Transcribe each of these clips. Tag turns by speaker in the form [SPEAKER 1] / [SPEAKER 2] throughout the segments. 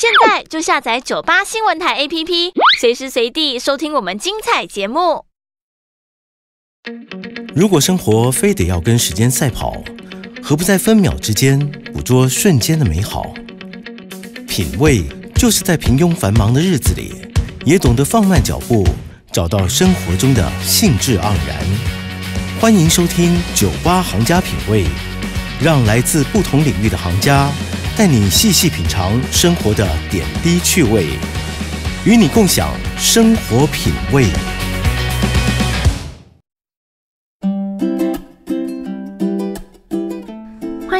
[SPEAKER 1] 现在就下载九八新闻台 APP，随时随地收听我们精彩节目。
[SPEAKER 2] 如果生活非得要跟时间赛跑，何不在分秒之间捕捉瞬间的美好？品味就是在平庸繁忙的日子里，也懂得放慢脚步，找到生活中的兴致盎然。欢迎收听《酒吧行家品味》，让来自不同领域的行家带你细细品尝生活的点滴趣味，与你共享生活品味。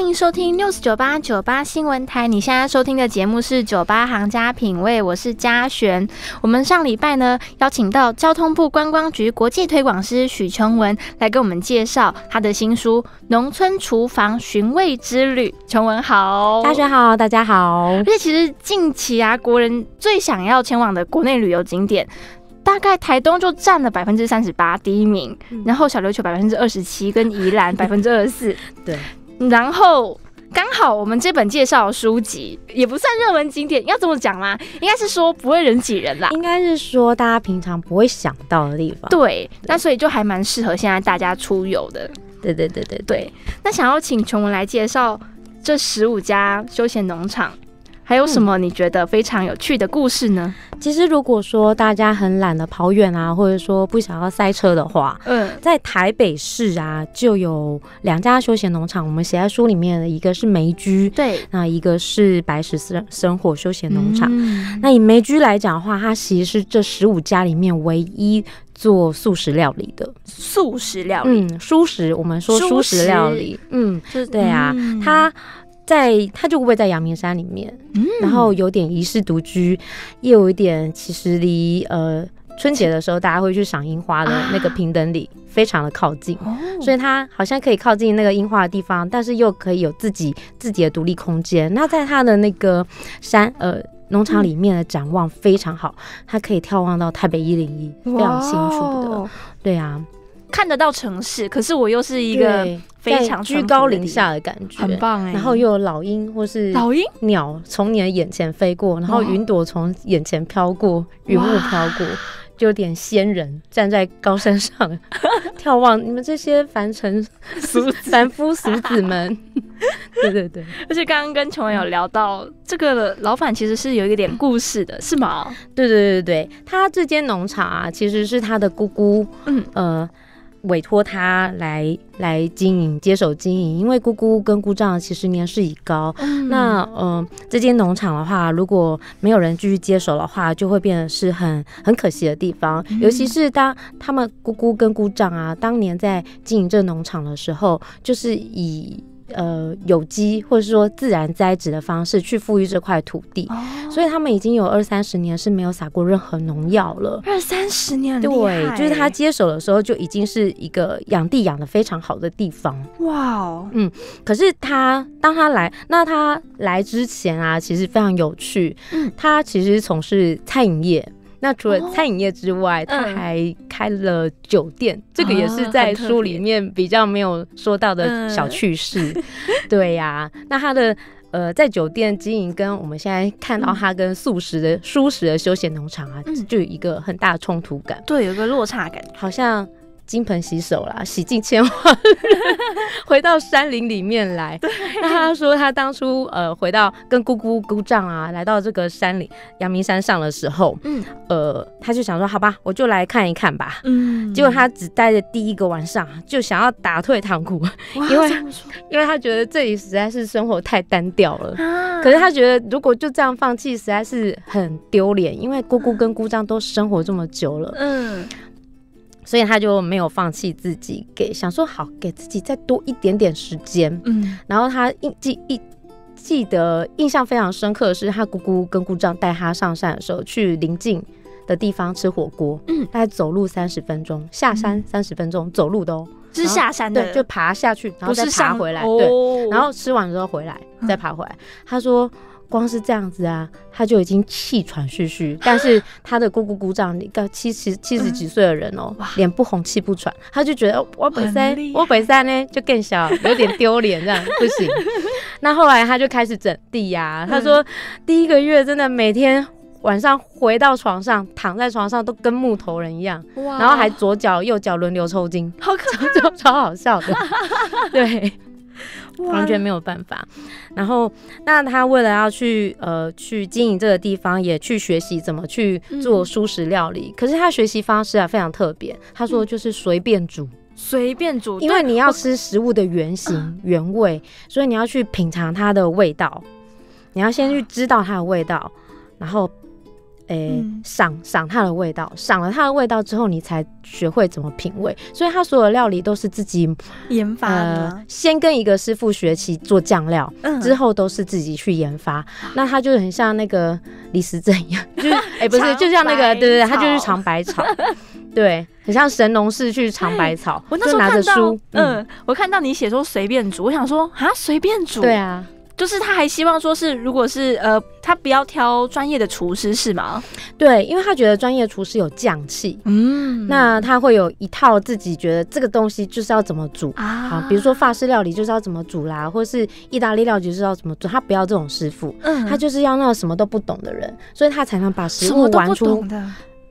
[SPEAKER 1] 欢迎收听 News 九八九八新闻台。你现在收听的节目是《九八行家品味》，我是嘉璇。我们上礼拜呢，邀请到交通部观光局国际推广师许琼文来给我们介绍他的新书《农村厨房寻味之旅》。琼文好，
[SPEAKER 3] 大家好，大家好。
[SPEAKER 1] 而且其实近期啊，国人最想要前往的国内旅游景点。大概台东就占了百分之三十八第一名，然后小琉球百分之二十七，跟宜兰 百分之二十四。
[SPEAKER 3] 对，
[SPEAKER 1] 然后刚好我们这本介绍书籍也不算热门景点，要这么讲吗？应该是说不会人挤人啦，
[SPEAKER 3] 应该是说大家平常不会想到的地方。
[SPEAKER 1] 对，那所以就还蛮适合现在大家出游的。
[SPEAKER 3] 对对对对
[SPEAKER 1] 对。那想要请琼文来介绍这十五家休闲农场。还有什么你觉得非常有趣的故事呢？
[SPEAKER 3] 其实如果说大家很懒得跑远啊，或者说不想要塞车的话，嗯，在台北市啊就有两家休闲农场，我们写在书里面的一个是梅居，
[SPEAKER 1] 对，
[SPEAKER 3] 那一个是白石生生活休闲农场。那以梅居来讲的话，它其实是这十五家里面唯一做素食料理的。
[SPEAKER 1] 素食料理，
[SPEAKER 3] 嗯，素食，我们说素食。料理，嗯，对啊，它。在，他就会在阳明山里面，然后有点遗世独居，也有一点其实离呃春节的时候大家会去赏樱花的那个平等里非常的靠近，所以他好像可以靠近那个樱花的地方，但是又可以有自己自己的独立空间。那在他的那个山呃农场里面的展望非常好，它可以眺望到台北一零一，非常清楚的，对啊。
[SPEAKER 1] 看得到城市，可是我又是一个非常
[SPEAKER 3] 居高临下的感觉，
[SPEAKER 1] 很棒哎。
[SPEAKER 3] 然后又有老鹰或是
[SPEAKER 1] 老鹰
[SPEAKER 3] 鸟从你的眼前飞过，然后云朵从眼前飘过，云雾飘过，就有点仙人站在高山上 眺望你们这些凡尘 俗凡夫俗子们。对对对，
[SPEAKER 1] 而且刚刚跟琼文有聊到，这个老板其实是有一点故事的，是吗？
[SPEAKER 3] 对对对对他这间农场啊，其实是他的姑姑，嗯呃。委托他来来经营，接手经营。因为姑姑跟姑丈其实年事已高，那呃，这间农场的话，如果没有人继续接手的话，就会变得是很很可惜的地方。尤其是当他们姑姑跟姑丈啊，当年在经营这农场的时候，就是以。呃，有机或者是说自然栽植的方式去富裕这块土地，所以他们已经有二三十年是没有撒过任何农药了。
[SPEAKER 1] 二三十年，
[SPEAKER 3] 对，就是他接手的时候就已经是一个养地养的非常好的地方。哇哦，嗯，可是他当他来，那他来之前啊，其实非常有趣。嗯，他其实从事餐饮业。那除了餐饮业之外，他还开了酒店，这个也是在书里面比较没有说到的小趣事。对呀，那他的呃在酒店经营，跟我们现在看到他跟素食的舒适的休闲农场啊，就有一个很大的冲突感。
[SPEAKER 1] 对，有个落差感，
[SPEAKER 3] 好像。金盆洗手啦，洗尽铅华，回到山林里面来。那他说他当初呃回到跟姑姑姑丈啊，来到这个山里阳明山上的时候，嗯，呃，他就想说好吧，我就来看一看吧。嗯，结果他只待着第一个晚上，就想要打退堂鼓，因为因为他觉得这里实在是生活太单调了。可是他觉得如果就这样放弃，实在是很丢脸，因为姑姑跟姑丈都生活这么久了。嗯。所以他就没有放弃自己，给想说好给自己再多一点点时间。嗯，然后他印记一记得印象非常深刻的是，他姑姑跟姑丈带他上山的时候，去临近的地方吃火锅。嗯，大概走路三十分钟，下山三十分钟，走路的哦，
[SPEAKER 1] 是下山的，
[SPEAKER 3] 就爬下去，然后再爬回来。对，然后吃完之后回来再爬回来。他说。光是这样子啊，他就已经气喘吁吁。但是他的姑姑姑丈，一个七十七十几岁的人哦，脸不红气不喘，他就觉得我本身我本身呢就更小，有点丢脸这样不行。那后来他就开始整地呀、他说第一个月真的每天晚上回到床上，躺在床上都跟木头人一样，然后还左脚右脚轮流抽筋，
[SPEAKER 1] 好可
[SPEAKER 3] 就 超好笑的。对，
[SPEAKER 1] 哇
[SPEAKER 3] 完全没有办法。然后，那他为了要去呃去经营这个地方，也去学习怎么去做素食料理。可是他学习方式啊非常特别，他说就是随便煮。
[SPEAKER 1] 随便煮，
[SPEAKER 3] 因为你要吃食物的原型、原味，所以你要去品尝它的味道，你要先去知道它的味道，然后，诶、
[SPEAKER 1] 嗯。
[SPEAKER 3] 赏赏它的味道，赏了它的味道之后，你才学会怎么品味。所以他所有料理都是自己
[SPEAKER 1] 研发
[SPEAKER 3] 呃
[SPEAKER 1] 的，，
[SPEAKER 3] 先跟一个师傅学习做酱料，
[SPEAKER 1] 嗯。
[SPEAKER 3] 之后都是自己去研发。那他就很像那个李时珍一样，就是哎、不是，就像那个对对对，他就是尝百草，对，很像神农氏去尝百草，
[SPEAKER 1] 我那时候看到
[SPEAKER 3] 着书，，
[SPEAKER 1] 嗯，我看到你写说随便煮，我想说啊，随便煮，
[SPEAKER 3] 对，啊，
[SPEAKER 1] 就是他还希望说是，如果是呃，他不要挑专业的厨师是吗？
[SPEAKER 3] 对，因为他觉得专业厨师有匠气，
[SPEAKER 1] 嗯。
[SPEAKER 3] 那他会有一套自己觉得这个东西就是要怎么煮。
[SPEAKER 1] 啊。
[SPEAKER 3] 啊，比如说法式料理就是要怎么煮啦，或是意大利料理就是要怎么煮，他不要这种师傅，
[SPEAKER 1] 嗯。
[SPEAKER 3] 他就是要那种什么都不懂的人，所以他才能把食物玩出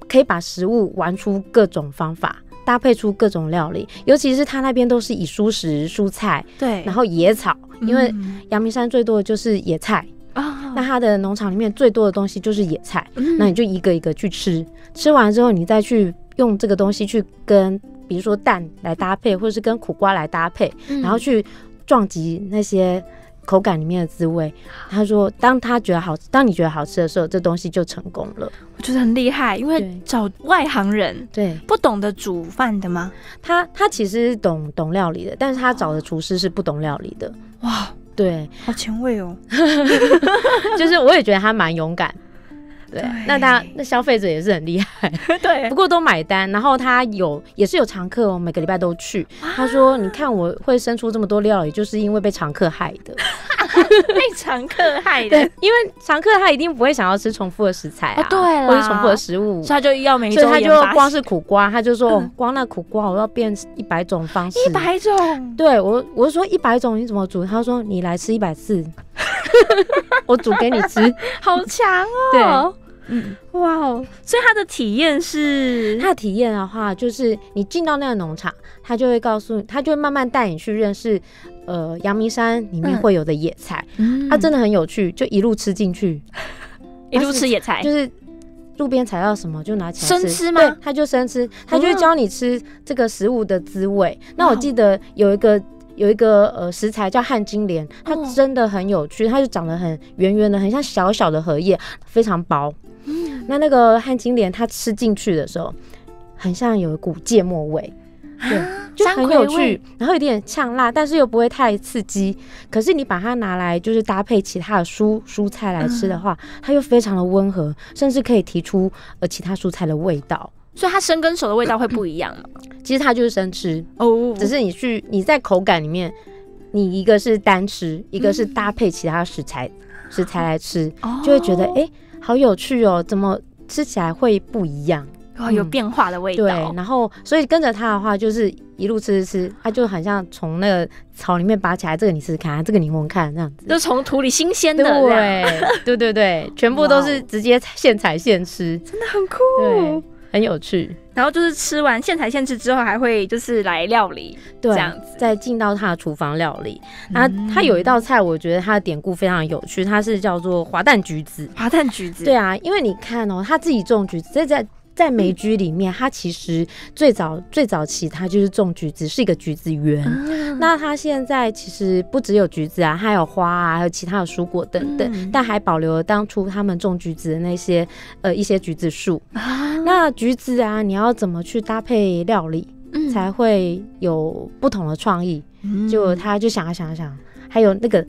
[SPEAKER 3] 可以把食物玩出各种方法，搭配出各种料理。尤其是他那边都是以蔬食、蔬菜，
[SPEAKER 1] 对，
[SPEAKER 3] 然后野草，因为
[SPEAKER 1] 嗯
[SPEAKER 3] 阳明山最多的就是野菜，
[SPEAKER 1] 啊
[SPEAKER 3] 那他的农场里面最多的东西就是野菜，
[SPEAKER 1] 嗯
[SPEAKER 3] 那你就一个一个去吃，吃完之后你再去用这个东西去跟，比如说蛋来搭配，或者是跟苦瓜来搭配，
[SPEAKER 1] 嗯
[SPEAKER 3] 然后去撞击那些。口感里面的滋味，他说，当他觉得好，当你觉得好吃的时候，这东西就成功了。
[SPEAKER 1] 我觉得很厉害，因为找外行人
[SPEAKER 3] 对，
[SPEAKER 1] 不懂得煮饭的吗？
[SPEAKER 3] 他他其实是懂懂料理的，但是他找的厨师是不懂料理的。
[SPEAKER 1] 哇，
[SPEAKER 3] 对，
[SPEAKER 1] 好前卫哦！
[SPEAKER 3] 就是我也觉得他蛮勇敢。对
[SPEAKER 1] 对，
[SPEAKER 3] 那他那消费者也是很厉害，
[SPEAKER 1] 对
[SPEAKER 3] 不过都买单。然后他有也是有常客哦，每个礼拜都去。他说：“你看我会生出这么多料理，就是因为被常客害的。
[SPEAKER 1] 被常客害的，
[SPEAKER 3] 对，因为常客他一定不会想要吃重复的食材啊，
[SPEAKER 1] 哦对啦
[SPEAKER 3] 或者是重复的食物
[SPEAKER 1] 所以。他就要每一
[SPEAKER 3] 所以他就光是苦瓜，他就说、
[SPEAKER 1] 嗯
[SPEAKER 3] 哦光那苦瓜我要变一百种方式，
[SPEAKER 1] 一百种，
[SPEAKER 3] 对我，我就说一百种你怎么煮？他说你来吃一百次，我煮给你吃。
[SPEAKER 1] 好强哦。
[SPEAKER 3] 对，
[SPEAKER 1] 哦！
[SPEAKER 3] 嗯，
[SPEAKER 1] 哇哦，所以他的体验是？
[SPEAKER 3] 他的体验的话，就是你进到那个农场，他就会告诉你，他就会慢慢带你去认识，呃，阳明山里面
[SPEAKER 1] 嗯
[SPEAKER 3] 会有的野菜，
[SPEAKER 1] 嗯。
[SPEAKER 3] 它、真的很有趣，就一路吃进去，
[SPEAKER 1] 一路吃野菜，
[SPEAKER 3] 就是。路边采到什么就拿起来
[SPEAKER 1] 生吃吗？
[SPEAKER 3] 对，他就生吃，他就会教你吃这个食物的滋味。那我记得有一个有一个呃食材叫旱金莲，它
[SPEAKER 1] 哦
[SPEAKER 3] 真的很有趣，它就长得很圆圆的，很像小小的荷叶，非常薄。
[SPEAKER 1] 嗯
[SPEAKER 3] 那那个旱金莲，它吃进去的时候，很像有一股芥末味，对，就很有趣，然后有点呛辣，但是又不会太刺激。可是你把它拿来就是搭配其他的蔬蔬菜来吃的话，它又非常的温和，甚至可以提出呃其他蔬菜的味道。
[SPEAKER 1] 所以它生跟熟的味道会不一样嘛？
[SPEAKER 3] 其实它就是生吃，
[SPEAKER 1] 哦
[SPEAKER 3] 只是你去你在口感里面，你一个是单吃，一个是搭配其他食材、食材来吃，就会觉得哎、诶好有趣哦，怎么吃起来会不一样？
[SPEAKER 1] 哦有变化的味道。
[SPEAKER 3] 对，
[SPEAKER 1] 道，
[SPEAKER 3] 然后所以跟着它的话，就是一路吃吃吃，它就很像从那个草里面拔起来，这个你试试看，这个你闻闻看，这样子。
[SPEAKER 1] 就从土里新鲜的
[SPEAKER 3] 对对对对，全部都是直接现采现吃，
[SPEAKER 1] 真的很酷。
[SPEAKER 3] 对，很有趣。
[SPEAKER 1] 然后就是吃完现采现吃之后，还会就是来料理，
[SPEAKER 3] 对，
[SPEAKER 1] 这样子
[SPEAKER 3] 再进到他的厨房料理。那他有一道菜，我觉得他的典故非常有趣，它是叫做滑蛋橘子。
[SPEAKER 1] 滑蛋橘子，
[SPEAKER 3] 对啊，因为你看哦，他自己种橘子，在在在梅居里面，它其实最早最早期它就是种橘子，是一个橘子园。
[SPEAKER 1] 嗯，
[SPEAKER 3] 那它现在其实不只有橘子啊，还有花啊，还有其他的蔬果等等，
[SPEAKER 1] 嗯
[SPEAKER 3] 但还保留了当初他们种橘子的那些呃一些橘子树。
[SPEAKER 1] 啊
[SPEAKER 3] 那橘子啊，你要怎么去搭配料理，
[SPEAKER 1] 嗯
[SPEAKER 3] 才会有不同的创意？
[SPEAKER 1] 嗯
[SPEAKER 3] 就他就想啊想啊想啊，还有那个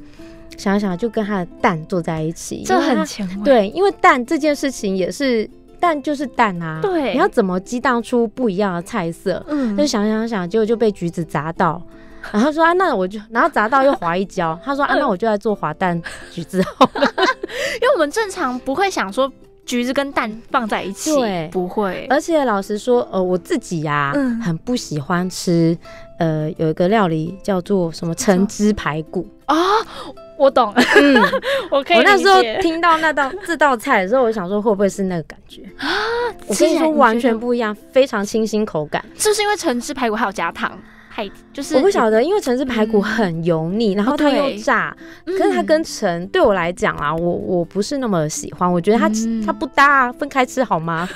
[SPEAKER 3] 想啊想啊，就跟他的蛋坐在一起，
[SPEAKER 1] 这很前卫，
[SPEAKER 3] 对，因为蛋这件事情也是蛋就是蛋啊，
[SPEAKER 1] 对
[SPEAKER 3] 你要怎么激荡出不一样的菜色？
[SPEAKER 1] 嗯
[SPEAKER 3] 就想想想，结果就被橘子砸到。然后说啊，那我就，然后砸到又滑一跤。他说啊，那我就来做滑蛋橘子好了。
[SPEAKER 1] 因为我们正常不会想说橘子跟蛋放在一起，
[SPEAKER 3] 对。
[SPEAKER 1] 不会，
[SPEAKER 3] 而且老实说，呃，我自己呀、
[SPEAKER 1] 嗯。
[SPEAKER 3] 很不喜欢吃，呃，有一个料理叫做什么橙汁排骨。
[SPEAKER 1] 啊，我懂，
[SPEAKER 3] 嗯，
[SPEAKER 1] 我可以
[SPEAKER 3] 我那时候听到那道这道菜的时候，我想说会不会是那个感觉？啊？我跟你说完全不一样，非常清新口感。
[SPEAKER 1] 是不是因为橙汁排骨还有加糖，还就是
[SPEAKER 3] 我不晓得，因为橙汁排骨很油腻，然后它又炸，
[SPEAKER 1] 嗯
[SPEAKER 3] 可是它跟橙对我来讲啊，我我不是那么喜欢，我觉得它
[SPEAKER 1] 嗯。
[SPEAKER 3] 它不搭啊，分开吃好吗？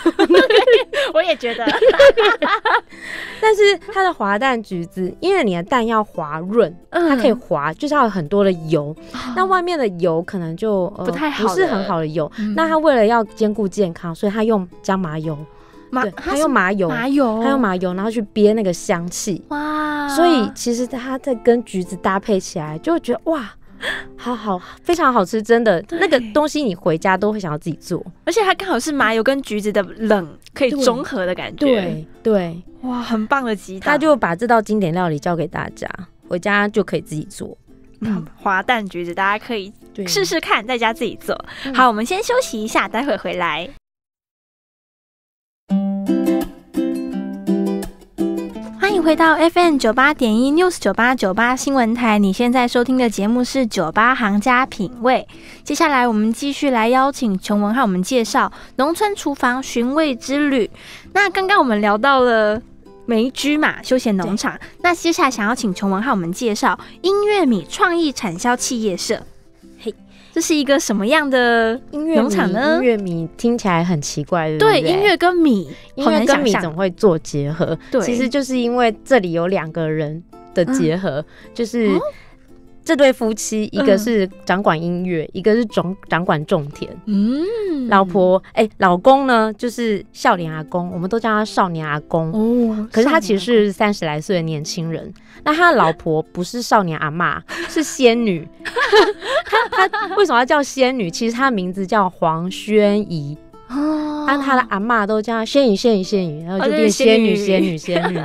[SPEAKER 1] 我也觉得
[SPEAKER 3] 但是它的滑蛋橘子，因为你的蛋要滑润，
[SPEAKER 1] 嗯。
[SPEAKER 3] 它可以滑，就是要有很多的油，那外面的油可能就、呃、
[SPEAKER 1] 不太好
[SPEAKER 3] 不是很好的油。
[SPEAKER 1] 嗯。
[SPEAKER 3] 那它为了要兼顾健康，所以它用姜麻油，对，它用麻油，
[SPEAKER 1] 麻油，
[SPEAKER 3] 它用麻油，然后去憋那个香气。
[SPEAKER 1] 哇，
[SPEAKER 3] 所以其实它在跟橘子搭配起来，就会觉得哇，好好，非常好吃，真的。那个东西你回家都会想要自己做。
[SPEAKER 1] 而且它刚好是麻油跟橘子的冷可以
[SPEAKER 3] 对
[SPEAKER 1] 中和的感觉，，
[SPEAKER 3] 对对，
[SPEAKER 1] 哇，很棒的鸡蛋，
[SPEAKER 3] 他就把这道经典料理教给大家，回家就可以自己做。
[SPEAKER 1] 嗯滑蛋橘子，大家可以
[SPEAKER 3] 对
[SPEAKER 1] 试试看，在家自己做。
[SPEAKER 3] 嗯
[SPEAKER 1] 好，我们先休息一下，待会回来。回到 FM 九八点一 News 九八九八新闻台，你现在收听的节目是酒吧行家品味。接下来我们继续来邀请琼文和我们介绍农村厨房寻味之旅。那刚刚我们聊到了。梅居嘛，休闲农场。那接下来想要请琼文和我们介绍音乐米创意产销企业社。
[SPEAKER 3] 嘿，
[SPEAKER 1] 这是一个什么样的
[SPEAKER 3] 音乐
[SPEAKER 1] 农场呢？
[SPEAKER 3] 音乐米听起来很奇怪，对不
[SPEAKER 1] 对，
[SPEAKER 3] 对？
[SPEAKER 1] 音乐跟米，
[SPEAKER 3] 音乐跟米
[SPEAKER 1] 难想象。
[SPEAKER 3] 怎么会做结合？
[SPEAKER 1] 对。
[SPEAKER 3] 其实就是因为这里有两个人的结合，就是
[SPEAKER 1] 哦
[SPEAKER 3] 这对夫妻，一个
[SPEAKER 1] 嗯
[SPEAKER 3] 是掌管音乐，一个是掌掌管种田。
[SPEAKER 1] 嗯
[SPEAKER 3] 老婆，哎、老公呢就是少年阿公，我们都叫他少年阿公。
[SPEAKER 1] 哦，
[SPEAKER 3] 可是他其实是三十来岁的年轻人，那他的老婆不是少年阿妈，是仙女。他他为什么要叫仙女？其实他的名字叫黄宣仪，
[SPEAKER 1] 哦
[SPEAKER 3] 按他的阿嬷都叫她仙女仙女仙女，然后就变仙女
[SPEAKER 1] 仙
[SPEAKER 3] 仙
[SPEAKER 1] 女
[SPEAKER 3] 女 仙女。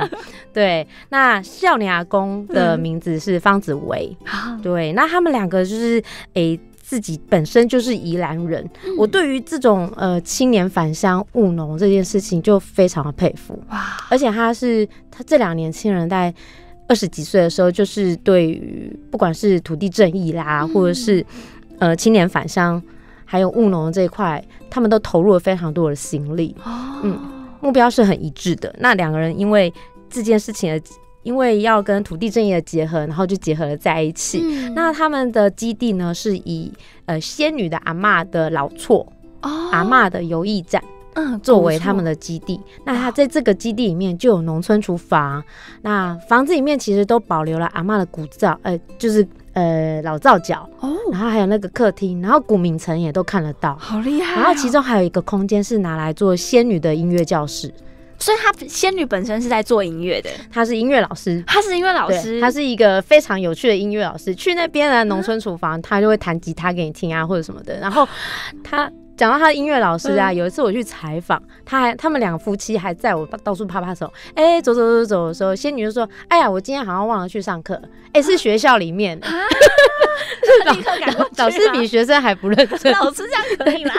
[SPEAKER 3] 对，那少年阿公的
[SPEAKER 1] 嗯
[SPEAKER 3] 名字是方子维。
[SPEAKER 1] 好
[SPEAKER 3] 对，那他们两个就是诶。自己本身就是宜兰人，
[SPEAKER 1] 嗯
[SPEAKER 3] 我对于这种呃青年返乡务农这件事情就非常的佩服。
[SPEAKER 1] 哇，
[SPEAKER 3] 而且他是他这两年轻人在二十几岁的时候，就是对于不管是土地正义啦，
[SPEAKER 1] 嗯
[SPEAKER 3] 或者是呃青年返乡，还有务农这一块，他们都投入了非常多的心力，
[SPEAKER 1] 哦，
[SPEAKER 3] 嗯目标是很一致的。那两个人因为这件事情的，因为要跟土地正义的结合，然后就结合了在一起。
[SPEAKER 1] 嗯
[SPEAKER 3] 那他们的基地呢，是以呃仙女的阿嬷的老厝、
[SPEAKER 1] 哦
[SPEAKER 3] 阿嬷的游艺站。
[SPEAKER 1] 嗯
[SPEAKER 3] 作为他们的基地。那他在这个基地里面就有农村厨房，那房子里面其实都保留了阿嬷的古灶，呃，就是呃老皂角，
[SPEAKER 1] 哦，
[SPEAKER 3] 然后还有那个客厅，然后古明城也都看得到。
[SPEAKER 1] 好厉害哦。
[SPEAKER 3] 然后其中还有一个空间是拿来做仙女的音乐教室，
[SPEAKER 1] 所以她仙女本身是在做音乐的，
[SPEAKER 3] 她是音乐老师。
[SPEAKER 1] 她是音乐老，师，
[SPEAKER 3] 她是一个非常有趣的音乐老师。去那边的农村厨房，她就会弹吉他给你听啊，或者什么的。然后她讲到他的音乐老师啊，
[SPEAKER 1] 嗯。
[SPEAKER 3] 有一次我去采访，他还他们两夫妻还在我到处拍拍手，哎、走走走走的时候，仙女就说：“哎呀，我今天好像忘了去上课。”哎，是学校里面。老师比学生还不认真。
[SPEAKER 1] 老师这样可以啦，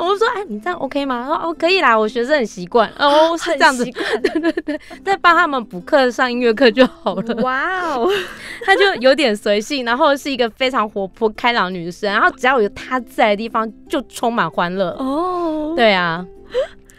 [SPEAKER 3] 我就说：“哎，你这样 OK 吗？”他说：“哦，可以啦，我学生很习惯。”哦，是这样子
[SPEAKER 1] 对对对
[SPEAKER 3] 再帮他们补课上音乐课就好了。
[SPEAKER 1] 哇哦，
[SPEAKER 3] 他就有点随性，然后是一个非常活泼开朗女生，然后只要有他在的地方就充满欢乐。
[SPEAKER 1] 哦，
[SPEAKER 3] 对啊，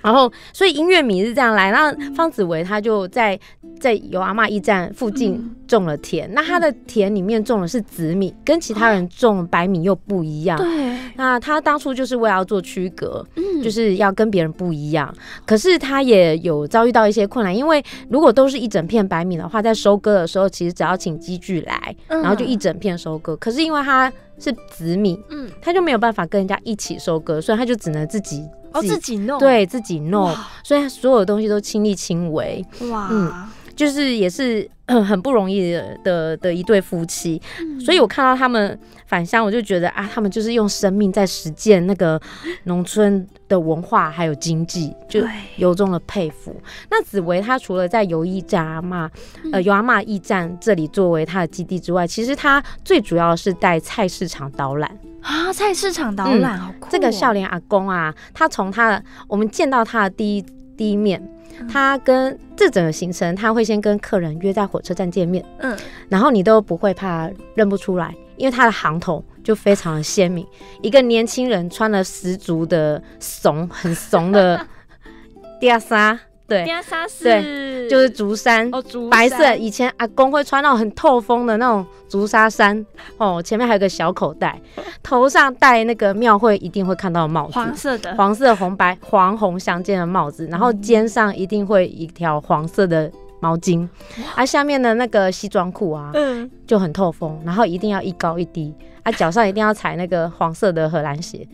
[SPEAKER 3] 然后所以音乐迷是这样来，那方子维他就在在有阿嬷驿站附近种了田，那他的田里面种的是紫米，跟其他人种的白米又不一样。
[SPEAKER 1] 对，
[SPEAKER 3] 那他当初就是为了要做区隔，
[SPEAKER 1] 嗯。
[SPEAKER 3] 就是要跟别人不一样。可是他也有遭遇到一些困难，因为如果都是一整片白米的话，在收割的时候，其实只要请机具来，
[SPEAKER 1] 嗯。
[SPEAKER 3] 然后就一整片收割。可是因为它是紫米，
[SPEAKER 1] 嗯，
[SPEAKER 3] 他就没有办法跟人家一起收割，所以他就只能自己
[SPEAKER 1] 哦自己弄，
[SPEAKER 3] 对自己弄，所以他所有东西都亲力亲为，
[SPEAKER 1] 哇，
[SPEAKER 3] 嗯就是也是呃 很不容易的的的一对夫妻。
[SPEAKER 1] 嗯。
[SPEAKER 3] 所以我看到他们返乡，我就觉得啊，他们就是用生命在实践那个 农村的文化还有经济，就由衷的佩服。那紫薇她除了在游艺站阿妈呃游阿妈驿站这里作为她的基地之外，其实她最主要是带菜市场导览。
[SPEAKER 1] 啊，菜市场导览好酷哦，
[SPEAKER 3] 这个笑脸阿公啊，他从他的我们见到他的第一第一面，
[SPEAKER 1] 嗯。
[SPEAKER 3] 他跟这整个行程，他会先跟客人约在火车站见面，
[SPEAKER 1] 嗯，
[SPEAKER 3] 然后你都不会怕认不出来，因为他的行头就非常的鲜明，一个年轻人穿了十足的怂，很怂的 吊纱，对，
[SPEAKER 1] 边纱是
[SPEAKER 3] 对就是竹衫，
[SPEAKER 1] 哦竹
[SPEAKER 3] 白色，以前阿公会穿那种很透风的那种竹纱衫，哦，前面还有个小口袋，头上戴那个庙会一定会看到的帽子，
[SPEAKER 1] 黄色的，
[SPEAKER 3] 黄色、红白、黄红相间的帽子，然后肩上一定会一条黄色的毛巾，啊，下面的那个西装裤啊
[SPEAKER 1] 嗯，
[SPEAKER 3] 就很透风，然后一定要一高一低，啊，脚上一定要踩那个黄色的荷兰鞋，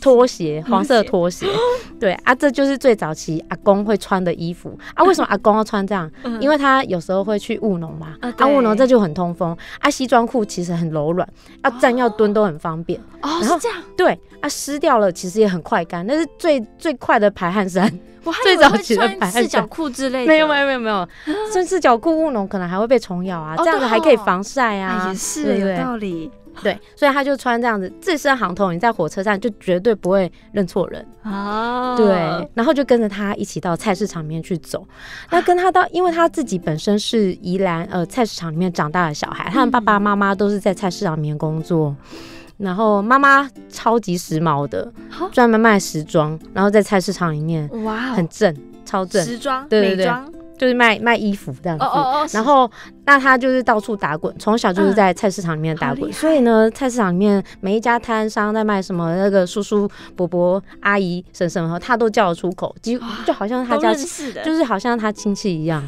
[SPEAKER 3] 拖鞋，
[SPEAKER 1] 鞋
[SPEAKER 3] 黄色的拖鞋，对啊，这就是最早期阿公会穿的衣服啊。为什么阿公要穿这样？
[SPEAKER 1] 嗯
[SPEAKER 3] 因为他有时候会去务农嘛，啊，务农这就很通风，啊，西装裤其实很柔软，要站要蹲都很方便。
[SPEAKER 1] 哦是这样，
[SPEAKER 3] 对啊，湿掉了其实也很快干，那是最最快的排汗衫。
[SPEAKER 1] 我
[SPEAKER 3] 最早期的
[SPEAKER 1] 穿
[SPEAKER 3] 白色
[SPEAKER 1] 四角裤之类的，
[SPEAKER 3] 没有没有没有没有，甚至脚裤务农可能还会被虫咬啊，
[SPEAKER 1] 哦
[SPEAKER 3] 这样子还可以防晒
[SPEAKER 1] 哎
[SPEAKER 3] 啊，
[SPEAKER 1] 也是有道理
[SPEAKER 3] 对，所以他就穿这样子，自身行头，你在火车站就绝对不会认错人。
[SPEAKER 1] 哦，
[SPEAKER 3] 对，然后就跟着他一起到菜市场里面去走。那跟他到，因为他自己本身是宜兰呃菜市场里面长大的小孩，他们爸爸妈妈都是在菜市场里面工作。然后妈妈超级时髦的
[SPEAKER 1] 好，
[SPEAKER 3] 专门卖时装，然后在菜市场里面
[SPEAKER 1] 哇哦，
[SPEAKER 3] 很正，超正，
[SPEAKER 1] 时装
[SPEAKER 3] 对对对就是卖卖衣服这样子。
[SPEAKER 1] 哦哦哦，
[SPEAKER 3] 然后，那他就是到处打滚，从小就是在菜市场里面打滚，所以呢，菜市场里面每一家摊商在卖什么，那个叔叔、伯伯、阿姨、婶婶，他都叫得出口，几乎就好像他家就是好像他亲戚一样。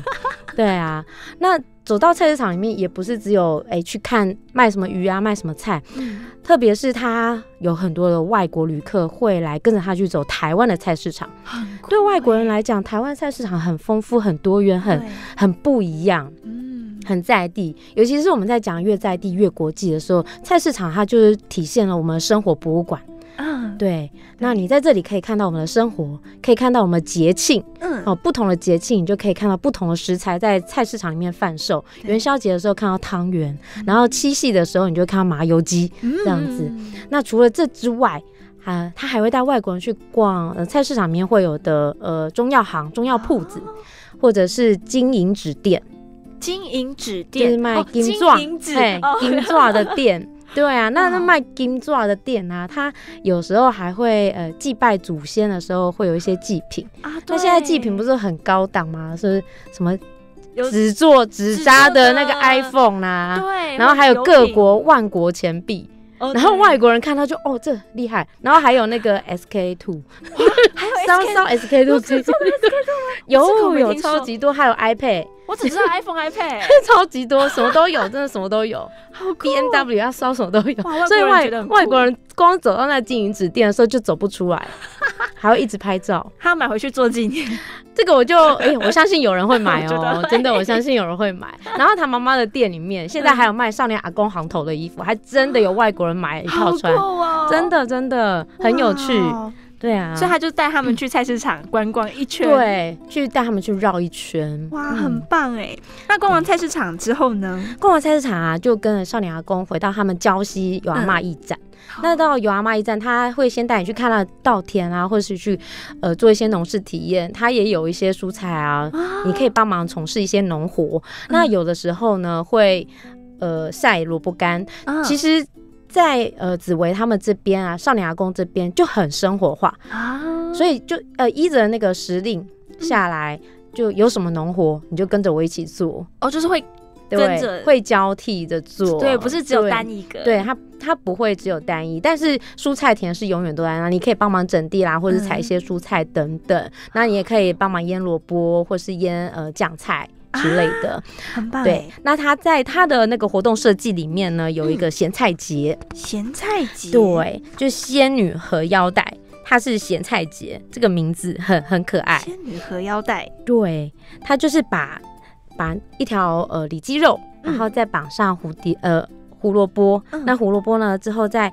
[SPEAKER 3] 对啊，那走到菜市场里面，也不是只有哎、去看卖什么鱼啊，卖什么菜，
[SPEAKER 1] 嗯
[SPEAKER 3] 特别是他有很多的外国旅客会来跟着他去走台湾的菜市场。对外国人
[SPEAKER 1] 欸
[SPEAKER 3] 来讲，台湾菜市场很丰富、很多元、很很不一样。
[SPEAKER 1] 嗯
[SPEAKER 3] 很在地，尤其是我们在讲越在地越国际的时候，菜市场它就是体现了我们生活博物馆。
[SPEAKER 1] 嗯。
[SPEAKER 3] 对，那你在这里可以看到我们的生活，可以看到我们的节庆
[SPEAKER 1] 嗯。
[SPEAKER 3] 哦，不同的节庆你就可以看到不同的食材在菜市场里面贩售。元宵节的时候看到汤圆，然后七夕的时候你就会看到麻油鸡。
[SPEAKER 1] 这
[SPEAKER 3] 样子。那除了这之外，啊，他还会带外国人去逛呃菜市场里面会有的呃中药行、中药铺子，或者是金银纸店。
[SPEAKER 1] 金银纸
[SPEAKER 3] 就是
[SPEAKER 1] 店
[SPEAKER 3] 卖
[SPEAKER 1] 哦金
[SPEAKER 3] 金钻，
[SPEAKER 1] 银纸
[SPEAKER 3] 嘿
[SPEAKER 1] 哦，
[SPEAKER 3] 金钻的店。对啊，那那
[SPEAKER 1] 哦
[SPEAKER 3] 卖金钻的店啊，它有时候还会呃祭拜祖先的时候会有一些祭品。
[SPEAKER 1] 啊，
[SPEAKER 3] 那现在祭品不
[SPEAKER 1] 是
[SPEAKER 3] 是很高档吗？是什么
[SPEAKER 1] 有
[SPEAKER 3] 纸做纸扎的那个 iPhone 啦、
[SPEAKER 1] 对，
[SPEAKER 3] 然后还有，各国万国钱币，
[SPEAKER 1] 哦
[SPEAKER 3] 然后外国人看到就哦这厉害，然后还有那个 SK two，
[SPEAKER 1] 还有
[SPEAKER 3] 烧烧 SK two，有有超级多，还有 iPad，
[SPEAKER 1] 我只知道 iPhone、iPad，
[SPEAKER 3] 超级多，什么都有，真的什么都有。
[SPEAKER 1] 好酷
[SPEAKER 3] B N W 要烧什么都有，所以外外国人光走到那金银纸店的时候就走不出来，还会一直拍照。
[SPEAKER 1] 他要买回去做纪念，
[SPEAKER 3] 这个我就哎、我相信有人会买哦真的，我相信有人会买。然后他妈妈的店里面现在还有卖少年阿公行头的衣服，还真的有外国人买一套穿，
[SPEAKER 1] 哦
[SPEAKER 3] 真的真的很有趣。对啊，
[SPEAKER 1] 所以他就带他们去菜市场观光一圈，，
[SPEAKER 3] 对去带他们去绕一圈。
[SPEAKER 1] 哇，
[SPEAKER 3] 嗯
[SPEAKER 1] 很棒哎。那逛完菜市场之后呢？
[SPEAKER 3] 逛完菜市场啊，就跟着少年阿公回到他们礁溪有阿妈驿站。那到有阿妈驿站，他会先带你去看到稻田啊，或者是去呃做一些农事体验。他也有一些蔬菜啊，你可以帮忙从事一些农活。那有的时候呢，会呃晒萝卜干。
[SPEAKER 1] 嗯
[SPEAKER 3] 其实在，呃紫薇他们这边啊，少年阿公这边就很生活化，
[SPEAKER 1] 啊，
[SPEAKER 3] 所以就呃依着那个时令下来，就有什么农活你就跟着我一起做。
[SPEAKER 1] 哦，就是会跟
[SPEAKER 3] 对
[SPEAKER 1] 着，
[SPEAKER 3] 会交替着做，
[SPEAKER 1] 对，不是只有单一个，
[SPEAKER 3] 对它，它不会只有单一，但是蔬菜田是永远都在那，你可以帮忙整地啦，或者是采一些蔬菜等等。那你也可以帮忙腌萝卜，或是腌呃酱菜之类的。
[SPEAKER 1] 很棒
[SPEAKER 3] 对
[SPEAKER 1] 哎。，
[SPEAKER 3] 那他在他的那个活动设计里面呢，有一个咸菜节，
[SPEAKER 1] 咸菜节，
[SPEAKER 3] 对，就是仙女和腰带。它是咸菜节，这个名字很很可爱。
[SPEAKER 1] 仙女和腰带，
[SPEAKER 3] 对，它就是把把一条呃里脊肉，
[SPEAKER 1] 嗯
[SPEAKER 3] 然后再绑上蝴蝶呃胡萝卜，
[SPEAKER 1] 嗯
[SPEAKER 3] 那胡萝卜呢之后再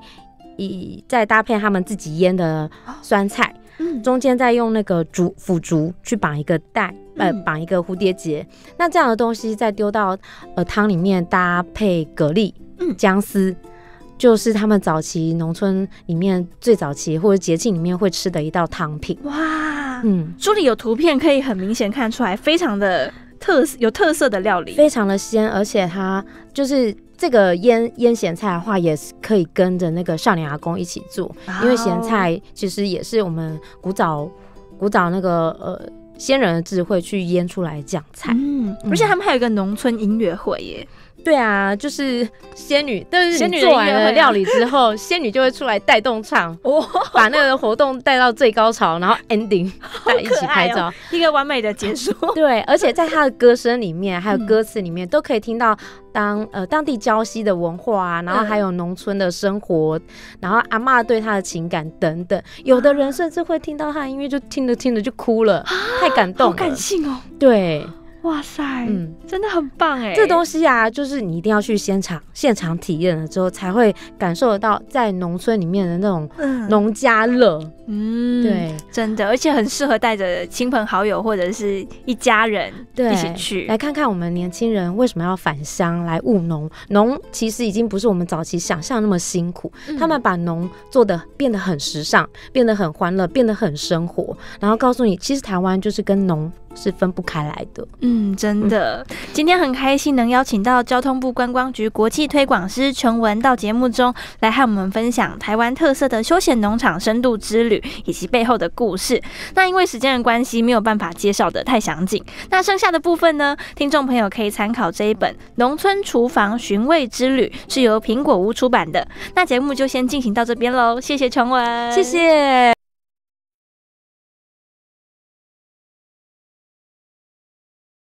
[SPEAKER 3] 以再搭配他们自己腌的酸菜，
[SPEAKER 1] 嗯，
[SPEAKER 3] 中间再用那个竹腐竹去绑一个带，呃
[SPEAKER 1] 嗯
[SPEAKER 3] 绑一个蝴蝶结，那这样的东西再丢到呃汤里面搭配蛤蜊、
[SPEAKER 1] 嗯
[SPEAKER 3] 姜丝。就是他们早期农村里面最早期或者节庆里面会吃的一道汤品。
[SPEAKER 1] 哇，
[SPEAKER 3] 嗯，
[SPEAKER 1] 书里有图片，可以很明显看出来，非常的特有特色的料理。
[SPEAKER 3] 非常的鲜，而且它就是这个腌腌咸菜的话，也是可以跟着那个少年阿公一起做，因为咸菜其实也是我们古早古早那个呃先人的智慧去腌出来的酱菜。
[SPEAKER 1] 嗯，而且他们还有一个农村音乐会耶。
[SPEAKER 3] 对啊，就是仙女，但是
[SPEAKER 1] 仙女
[SPEAKER 3] 你做完了料理之后，仙女就会出来带动唱，
[SPEAKER 1] 哇，
[SPEAKER 3] 把那个活动带到最高潮，然后 ending 大家一起拍照。
[SPEAKER 1] 一个完美的结束。
[SPEAKER 3] 对，而且在她的歌声里面，还有
[SPEAKER 1] 嗯
[SPEAKER 3] 歌词里面，都可以听到当呃当地礁溪的文化啊，然后
[SPEAKER 1] 嗯
[SPEAKER 3] 还有农村的生活，然后阿嬷对他的情感等等。有的人甚至会听到她的音乐，就听着听着就哭了，太感动了。
[SPEAKER 1] 好感性哦！
[SPEAKER 3] 对，
[SPEAKER 1] 哇塞，
[SPEAKER 3] 嗯，
[SPEAKER 1] 真的很棒哎。
[SPEAKER 3] 这东西啊，就是你一定要去现场现场体验了之后，才会感受得到在农村里面的那种
[SPEAKER 1] 嗯
[SPEAKER 3] 农家乐。
[SPEAKER 1] 嗯，
[SPEAKER 3] 对
[SPEAKER 1] 真的，而且很适合带着亲朋好友或者是一家人
[SPEAKER 3] 对，
[SPEAKER 1] 一起去。
[SPEAKER 3] 来看看我们年轻人为什么要返乡来务农。农其实已经不是我们早期想象那么辛苦，
[SPEAKER 1] 嗯
[SPEAKER 3] 他们把农做的变得很时尚，变得很欢乐，变得很生活，然后告诉你，其实台湾就是跟农是分不开来的。
[SPEAKER 1] 嗯，真的，今天很开心能邀请到交通部观光局国际推广师陈文到节目中来和我们分享台湾特色的休闲农场深度之旅以及背后的故事。那因为时间的关系，没有办法介绍的太详尽。那剩下的部分呢，听众朋友可以参考这一本《农村厨房寻味之旅》，是由苹果屋出版的。那节目就先进行到这边喽，谢谢陈文，
[SPEAKER 3] 谢。谢。